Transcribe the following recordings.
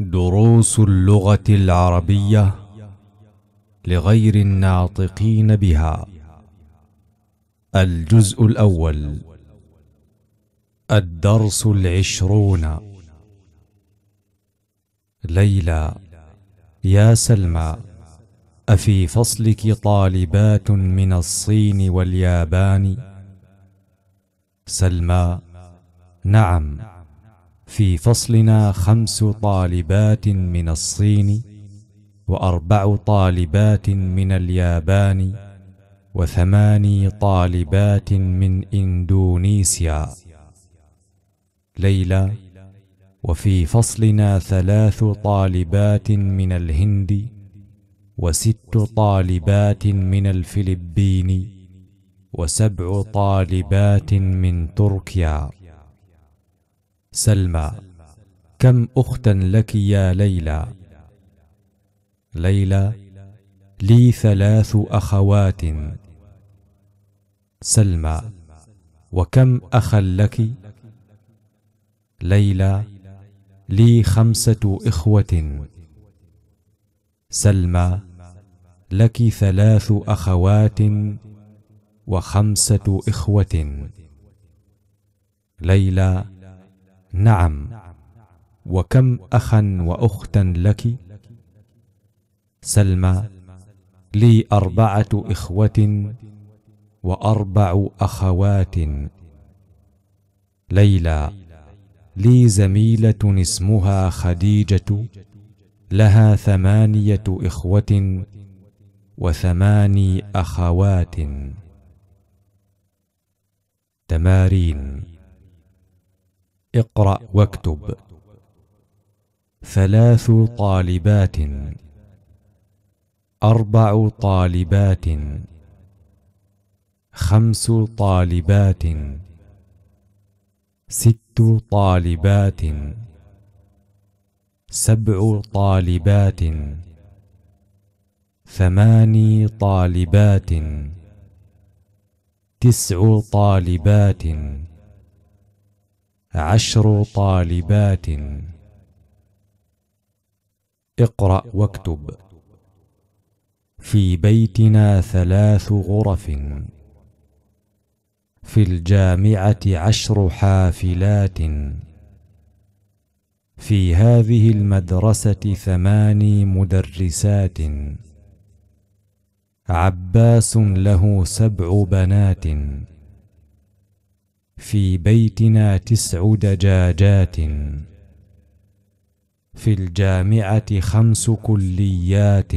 دروس اللغة العربية لغير الناطقين بها. الجزء الأول. الدرس العشرون. ليلى. يا سلمى. أفي فصلك طالبات من الصين واليابان؟ سلمى. نعم. في فصلنا خمس طالبات من الصين وأربع طالبات من اليابان وثماني طالبات من إندونيسيا. ليلى وفي فصلنا ثلاث طالبات من الهند وست طالبات من الفلبين وسبع طالبات من تركيا. سلمى كم أختا لك يا ليلى؟ ليلى لي ثلاث أخوات. سلمى وكم اخا لك؟ ليلى لي خمسة إخوة. سلمى لك ثلاث أخوات وخمسة إخوة. ليلى نعم. وكم أخا وأختا لك؟ سلمى لي أربعة إخوة وأربع أخوات. ليلى لي زميلة اسمها خديجة لها ثمانية إخوة وثماني أخوات. تمارين. اقرأ واكتب. ثلاث طالبات. أربع طالبات. خمس طالبات. ست طالبات. سبع طالبات. ثماني طالبات. تسع طالبات. عشر طالبات. اقرأ واكتب. في بيتنا ثلاث غرف. في الجامعة عشر حافلات. في هذه المدرسة ثماني مدرسات. عباس له سبع بنات. في بيتنا تسع دجاجات. في الجامعة خمس كليات.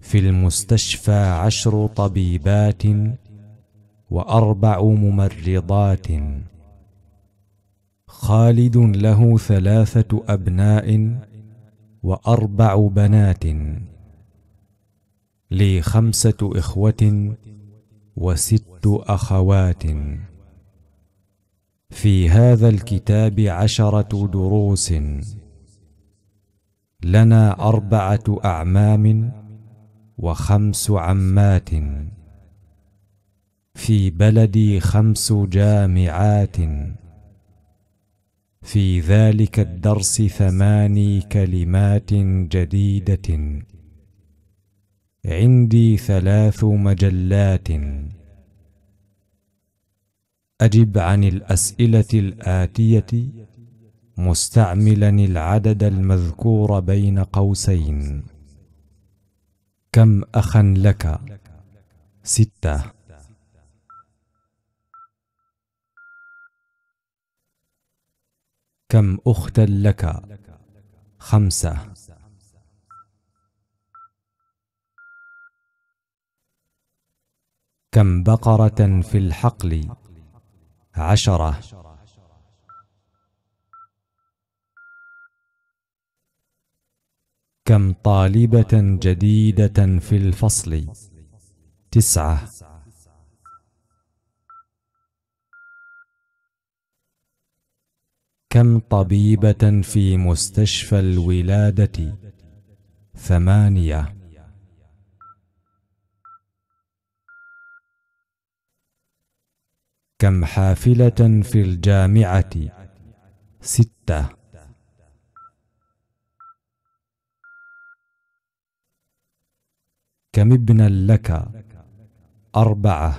في المستشفى عشر طبيبات وأربع ممرضات. خالد له ثلاثة أبناء وأربع بنات. لي خمسه إخوة وست أخوات. في هذا الكتاب عشرة دروس. لنا أربعة أعمام وخمس عمات. في بلدي خمس جامعات. في ذلك الدرس ثماني كلمات جديدة. عندي ثلاث مجلات. أجب عن الأسئلة الآتية مستعملا العدد المذكور بين قوسين. كم اخا لك؟ ستة. كم أختا لك؟ خمسة. كم بقرة في الحقل عشرة. كم طالبة جديدة في الفصل تسعة. كم طبيبة في مستشفى الولادة ثمانية. كم حافلة في الجامعة؟ ستة. كم ابنا لك؟ أربعة.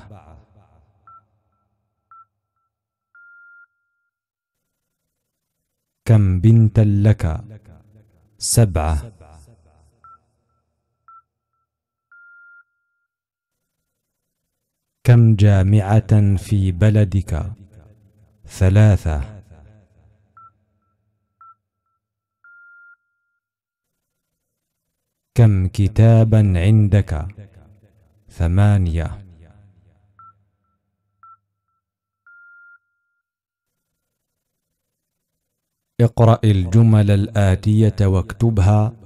كم بنتا لك؟ سبعة. كم جامعة في بلدك؟ ثلاثة. كم كتابا عندك؟ ثمانية. اقرأ الجمل الآتية واكتبها.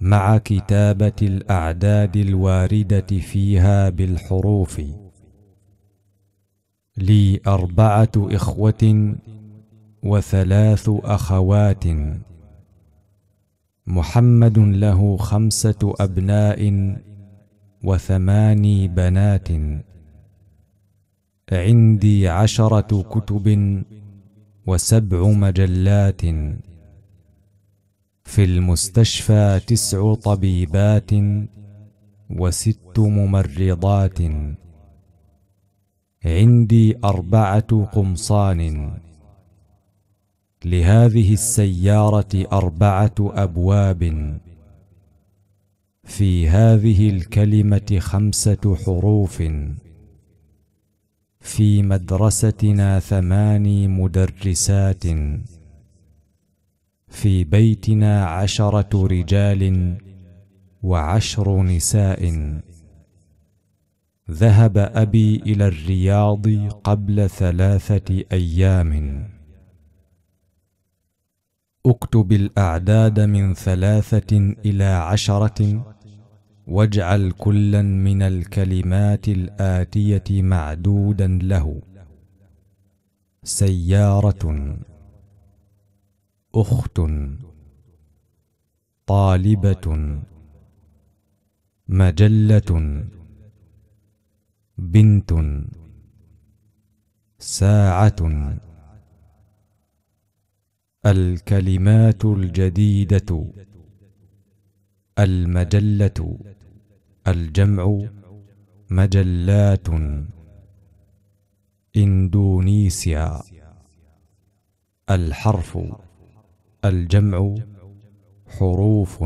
مع كتابة الأعداد الواردة فيها بالحروف. لي أربعة إخوة وثلاث أخوات. محمد له خمسة أبناء وثماني بنات. عندي عشرة كتب وسبع مجلات. في المستشفى تسع طبيبات وست ممرضات. عندي أربعة قمصان. لهذه السيارة أربعة أبواب. في هذه الكلمة خمسة حروف. في مدرستنا ثماني مدرسات. في بيتنا عشرة رجال وعشر نساء. ذهب أبي إلى الرياض قبل ثلاثة أيام. اكتب الأعداد من ثلاثة إلى عشرة. واجعل كلا من الكلمات الآتية معدودا له. سيارة. أخت طالبة مجلة بنت ساعة الكلمات الجديدة المجلة الجمع مجلات إندونيسيا الحرف الجمع حروف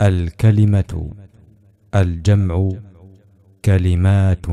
الكلمة الجمع كلمات.